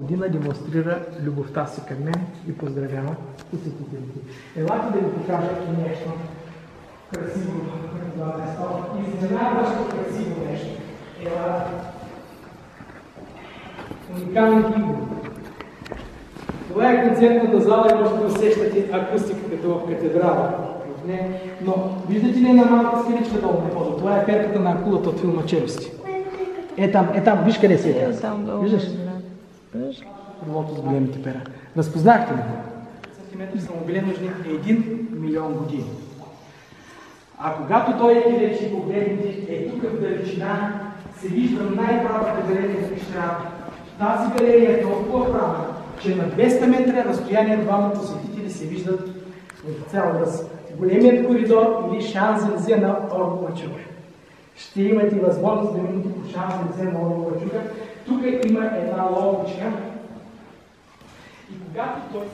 Година демонстрира любовта си към мен и поздравява посетителите. Елате да ви покажа и нещо красиво на. Изненадващо красиво нещо. Елате. Уникален фигури. Това е концертната зала и може да усещате акустика като в катедрала. Не, но виждате ли една малка скеличка долу на пода? Това е перката на акулата от филма Челюсти. Е там, е там, виж къде си е тя. Там долу. Виждаш? Виж? Крилото с големите пера. Разпознахте ли го? Сантиметри са му били нужни 1 милион години. А когато дойдете вече и погледнете, е тук в далечина се вижда най-правата галерия в Пещерата. Тази галерия е толкова права, че на 200 метра разстояние двама посетители се виждат в цял ръз. Големият коридор или Шанзелизе на Оргова чука. Ще имате възможност да минете по Шанзелизе на Оргова чука. Тук има една лодочка. И когато той